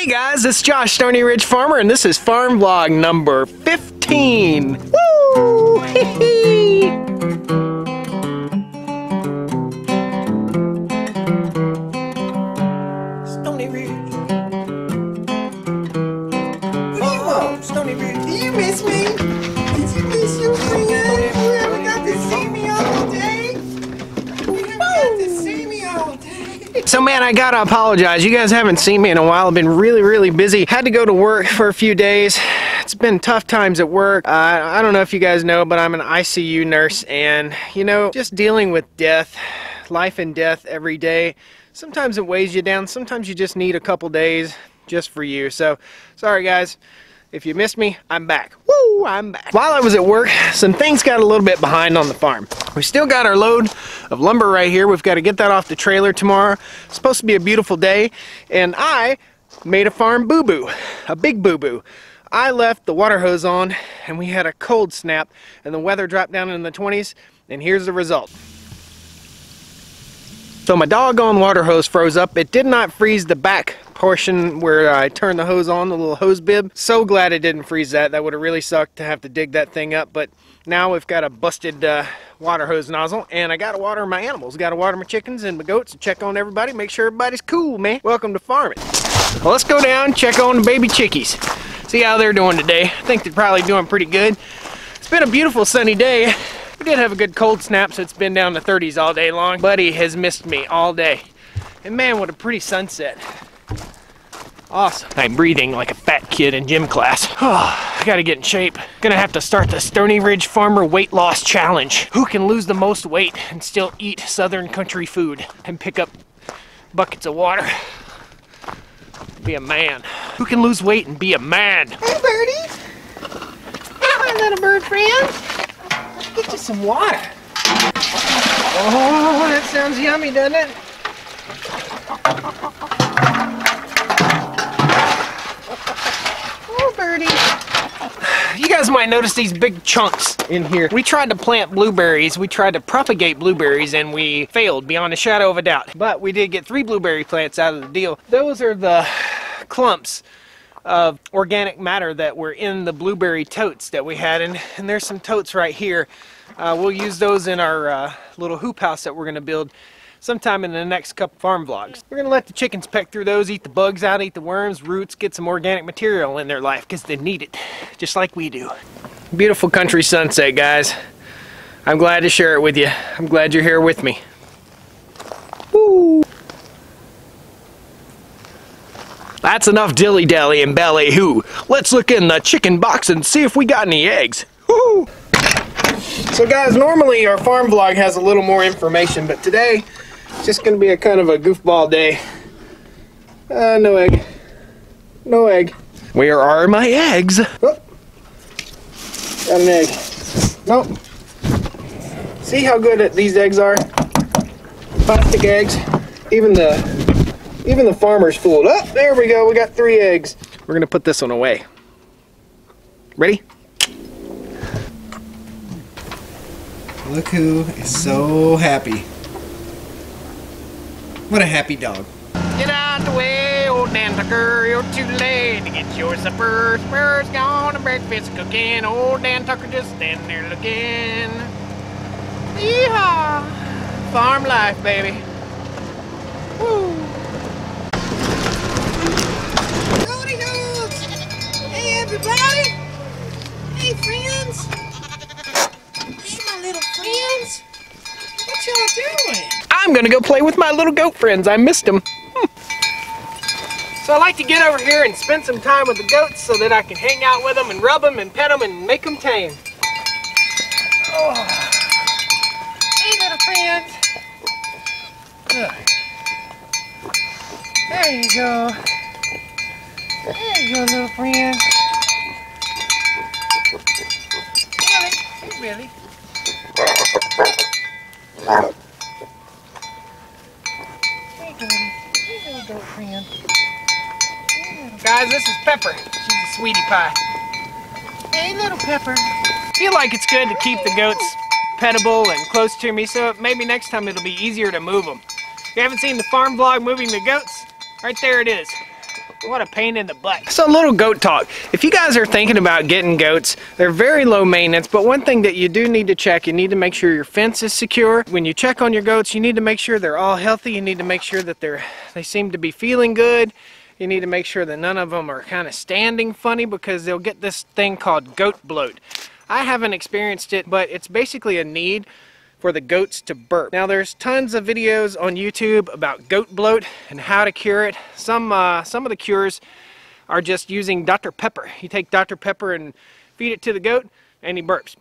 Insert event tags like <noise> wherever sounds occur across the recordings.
Hey guys, it's Josh, Stoney Ridge Farmer, and this is Farm Vlog number 15. Woo! <laughs> So man, I gotta apologize. You guys haven't seen me in a while. I've been really, really busy. Had to go to work for a few days. It's been tough times at work. Uh, I don't know if you guys know, but I'm an ICU nurse, and you know, just dealing with death, life and death every day. Sometimes it weighs you down. Sometimes you just need a couple days just for you. So, sorry guys. If you missed me, I'm back. Woo, I'm back. While I was at work, some things got a little bit behind on the farm. We still got our load of lumber right here. We've got to get that off the trailer tomorrow. It's supposed to be a beautiful day, and I made a farm boo-boo, a big boo-boo. I left the water hose on, and we had a cold snap, and the weather dropped down in the 20s, and here's the result. So my doggone water hose froze up. It did not freeze the back portion where I turned the hose on, the little hose bib. So glad it didn't freeze that. That would have really sucked to have to dig that thing up. But now we've got a busted uh, water hose nozzle and I got to water my animals. Got to water my chickens and my goats and check on everybody. Make sure everybody's cool, man. Welcome to farming. Well, let's go down check on the baby chickies. See how they're doing today. I think they're probably doing pretty good. It's been a beautiful sunny day. We did have a good cold snap, so it's been down to 30s all day long. Buddy has missed me all day. And man, what a pretty sunset. Awesome. I'm breathing like a fat kid in gym class. Oh, <sighs> I gotta get in shape. Gonna have to start the Stoney Ridge Farmer Weight Loss Challenge. Who can lose the most weight and still eat southern country food and pick up buckets of water? Be a man. Who can lose weight and be a man? Hey, Birdie. Hi, little bird friend. Let's get you some water. Oh, that sounds yummy, doesn't it? Birdie. You guys might notice these big chunks in here. We tried to plant blueberries, we tried to propagate blueberries, and we failed beyond a shadow of a doubt. But we did get three blueberry plants out of the deal. Those are the clumps of organic matter that were in the blueberry totes that we had, and, and there's some totes right here. Uh, we'll use those in our uh, little hoop house that we're going to build sometime in the next couple farm vlogs. We're to let the chickens peck through those, eat the bugs out, eat the worms, roots, get some organic material in their life because they need it, just like we do. Beautiful country sunset, guys. I'm glad to share it with you. I'm glad you're here with me. Woo! That's enough dilly-dally and ballyhoo. Let's look in the chicken box and see if we got any eggs. Woo! So guys, normally our farm vlog has a little more information, but today just going to be a kind of a goofball day. Uh, no egg. No egg. Where are my eggs? Oh. Got an egg. Nope. See how good these eggs are? Plastic eggs. Even the even the farmer's fooled. Oh, there we go. We got three eggs. We're gonna put this one away. Ready? Look who is so happy. What a happy dog. Get out the way, old Dan Tucker. You're too late to get your supper. Spurs gone and breakfast cooking. Old Dan Tucker just standing there looking. Yeehaw! Farm life, baby. Woo! Howdy dogs. Hey, everybody. Hey, friends. Hey, my little friends. What y'all doing? I'm gonna go play with my little goat friends. I missed them. So I like to get over here and spend some time with the goats so that I can hang out with them and rub them and pet them and make them tame. Hey, little friends. There you go. There you go, little friend. Billy. Hey, Billy. Hey, Billy. Hey, little goat friend. Guys, this is Pepper. She's a sweetie pie. Hey, little Pepper. feel like it's good to keep the goats pettable and close to me, so maybe next time it'll be easier to move them. If you haven't seen the farm vlog moving the goats, right there it is. What a pain in the butt. So a little goat talk. If you guys are thinking about getting goats, they're very low maintenance, but one thing that you do need to check, you need to make sure your fence is secure. When you check on your goats, you need to make sure they're all healthy. You need to make sure that they're they seem to be feeling good. You need to make sure that none of them are kind of standing funny because they'll get this thing called goat bloat. I haven't experienced it, but it's basically a need for the goats to burp. Now there's tons of videos on YouTube about goat bloat and how to cure it. Some, uh, some of the cures are just using Dr. Pepper. You take Dr. Pepper and feed it to the goat and he burps.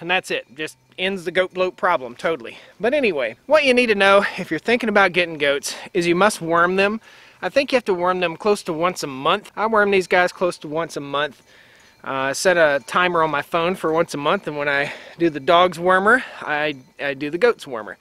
And that's it. Just ends the goat bloat problem totally. But anyway, what you need to know if you're thinking about getting goats is you must worm them. I think you have to worm them close to once a month. I worm these guys close to once a month. I uh, set a timer on my phone for once a month and when I do the dog's wormer, I, I do the goat's wormer.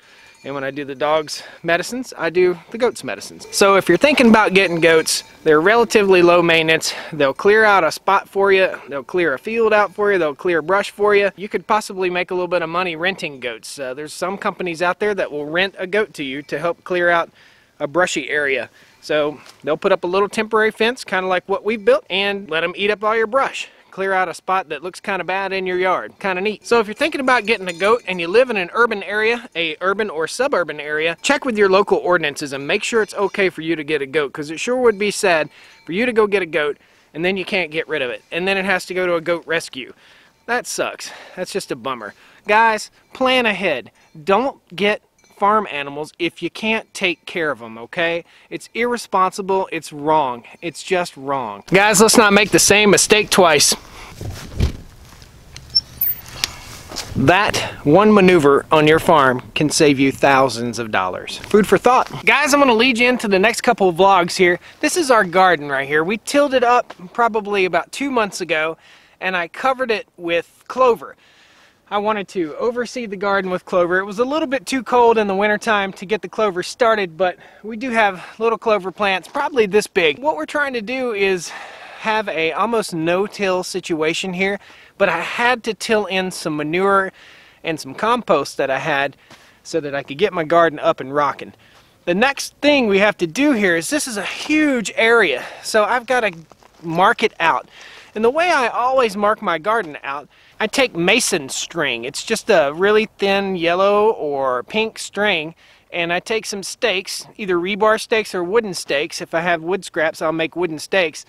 And when I do the dog's medicines, I do the goat's medicines. So if you're thinking about getting goats, they're relatively low maintenance. They'll clear out a spot for you. They'll clear a field out for you. They'll clear brush for you. You could possibly make a little bit of money renting goats. Uh, there's some companies out there that will rent a goat to you to help clear out a brushy area. So they'll put up a little temporary fence, kind of like what we've built, and let them eat up all your brush clear out a spot that looks kind of bad in your yard. Kind of neat. So if you're thinking about getting a goat and you live in an urban area, a urban or suburban area, check with your local ordinances and make sure it's okay for you to get a goat because it sure would be sad for you to go get a goat and then you can't get rid of it. And then it has to go to a goat rescue. That sucks. That's just a bummer. Guys, plan ahead. Don't get farm animals if you can't take care of them, okay? It's irresponsible, it's wrong. It's just wrong. Guys, let's not make the same mistake twice. That one maneuver on your farm can save you thousands of dollars. Food for thought. Guys, I'm gonna lead you into the next couple of vlogs here. This is our garden right here. We tilled it up probably about two months ago and I covered it with clover. I wanted to overseed the garden with clover. It was a little bit too cold in the wintertime to get the clover started, but we do have little clover plants, probably this big. What we're trying to do is have a almost no-till situation here, but I had to till in some manure and some compost that I had so that I could get my garden up and rocking. The next thing we have to do here is this is a huge area, so I've got to mark it out. And the way I always mark my garden out I take mason string. It's just a really thin yellow or pink string and I take some stakes, either rebar stakes or wooden stakes. If I have wood scraps, I'll make wooden stakes.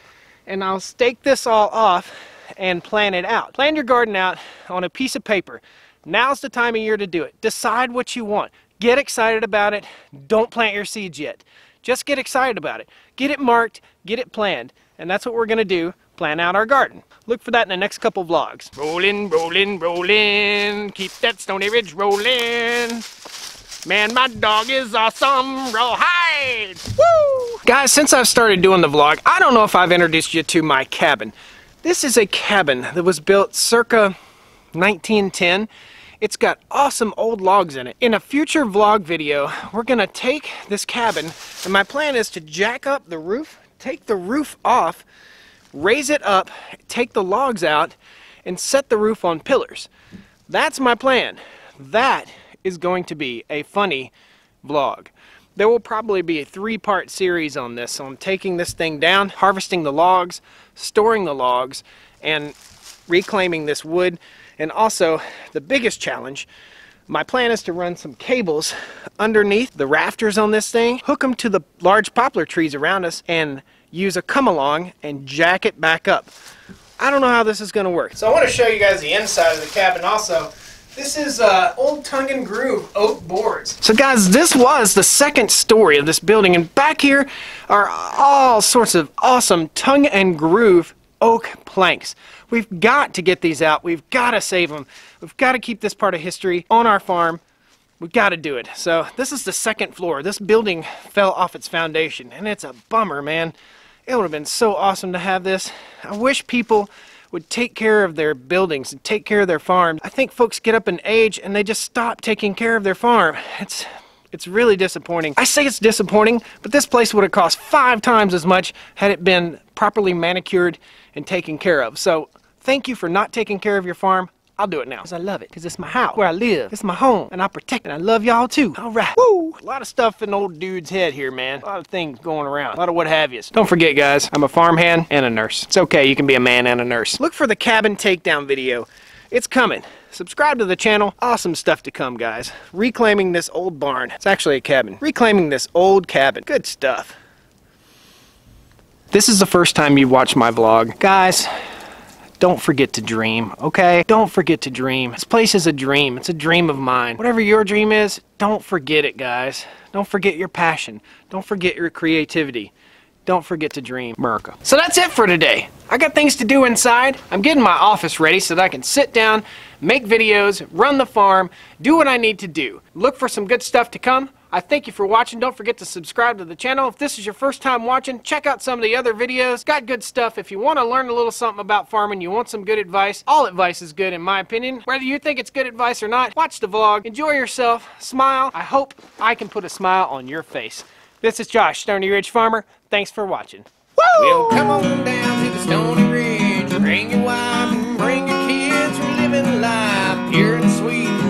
And I'll stake this all off and plan it out. Plan your garden out on a piece of paper. Now's the time of year to do it. Decide what you want. Get excited about it. Don't plant your seeds yet. Just get excited about it. Get it marked, get it planned. And that's what we're gonna do plan out our garden. Look for that in the next couple vlogs. Rolling, rolling, rolling. Keep that Stoney Ridge rolling. Man, my dog is awesome. Roll hide. Woo! Guys, since I've started doing the vlog, I don't know if I've introduced you to my cabin. This is a cabin that was built circa 1910. It's got awesome old logs in it. In a future vlog video, we're gonna take this cabin, and my plan is to jack up the roof, take the roof off, raise it up, take the logs out, and set the roof on pillars. That's my plan. That is going to be a funny vlog. There will probably be a three-part series on this on taking this thing down, harvesting the logs, storing the logs, and reclaiming this wood. And also, the biggest challenge, my plan is to run some cables underneath the rafters on this thing, hook them to the large poplar trees around us, and use a come along and jack it back up. I don't know how this is going to work. So I want to show you guys the inside of the cabin also. This is uh, old tongue and groove oak boards. So guys, this was the second story of this building and back here are all sorts of awesome tongue and groove oak planks. We've got to get these out. We've got to save them. We've got to keep this part of history on our farm. We've got to do it. So this is the second floor. This building fell off its foundation and it's a bummer, man. It would have been so awesome to have this. I wish people would take care of their buildings and take care of their farms. I think folks get up in age and they just stop taking care of their farm. It's it's really disappointing. I say it's disappointing, but this place would have cost five times as much had it been properly manicured and taken care of. So thank you for not taking care of your farm. I'll do it now. Because I love it. Because it's my house. Where I live. It's my home. And I protect it. And I love y'all too. All right. Woo! A lot of stuff in old dude's head here, man. A lot of things going around. A lot of what have yous. Don't forget, guys, I'm a farmhand and a nurse. It's okay. You can be a man and a nurse. Look for the cabin takedown video. It's coming. Subscribe to the channel. Awesome stuff to come, guys. Reclaiming this old barn. It's actually a cabin. Reclaiming this old cabin. Good stuff. This is the first time you've watched my vlog. Guys, don't forget to dream, okay? Don't forget to dream. This place is a dream. It's a dream of mine. Whatever your dream is, don't forget it, guys. Don't forget your passion. Don't forget your creativity. Don't forget to dream, America. So that's it for today. I got things to do inside. I'm getting my office ready so that I can sit down, make videos, run the farm, do what I need to do. Look for some good stuff to come. I thank you for watching. Don't forget to subscribe to the channel. If this is your first time watching, check out some of the other videos. Got good stuff. If you want to learn a little something about farming, you want some good advice, all advice is good in my opinion. Whether you think it's good advice or not, watch the vlog, enjoy yourself, smile. I hope I can put a smile on your face. This is Josh, Stoney Ridge Farmer. Thanks for watching. Woo! Well, come on down to the Stoney Ridge. Bring your wife and bring your kids. We're living life pure and sweet.